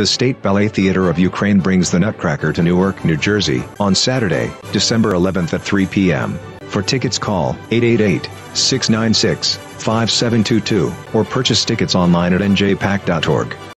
The State Ballet Theater of Ukraine brings the Nutcracker to Newark, New Jersey on Saturday, December 11th at 3 p.m. For tickets call 888-696-5722 or purchase tickets online at njpac.org.